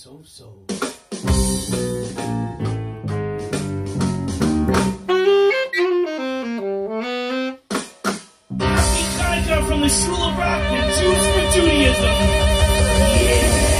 so, so. He kinda from the Shula Rock and Jews for Judaism. Yeah.